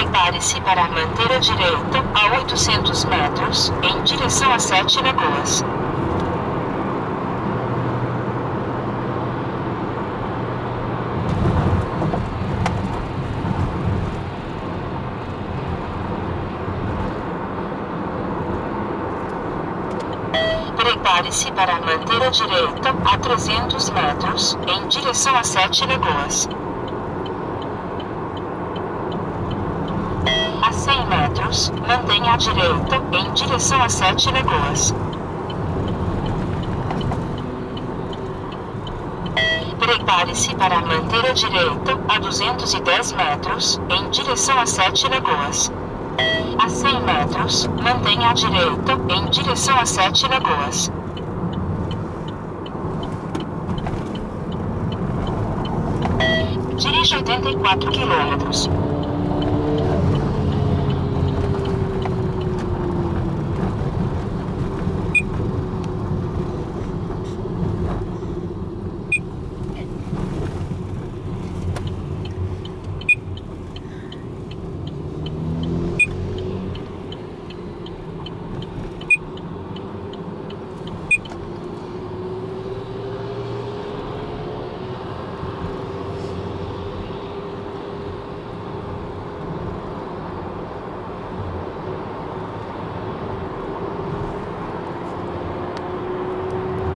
Prepare-se para manter a direita a 800 metros, em direção a Sete Lagoas. Prepare-se para manter a direita a 300 metros, em direção a Sete Lagoas. A 100 metros, mantenha a direita, em direção a Sete Lagoas. Prepare-se para manter a direita a 210 metros, em direção a Sete Lagoas. A 100 metros, mantenha a direita, em direção a Sete Lagoas. Dirija 84 quilômetros.